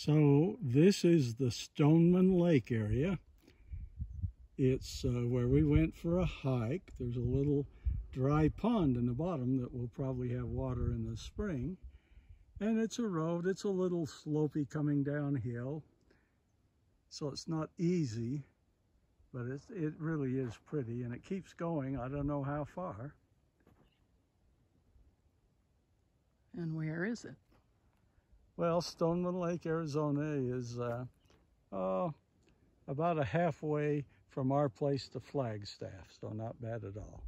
So this is the Stoneman Lake area. It's uh, where we went for a hike. There's a little dry pond in the bottom that will probably have water in the spring. And it's a road, it's a little slopey coming downhill. So it's not easy, but it's, it really is pretty and it keeps going. I don't know how far. And where is it? Well, Stoneman Lake, Arizona is uh, oh, about a halfway from our place to Flagstaff, so not bad at all.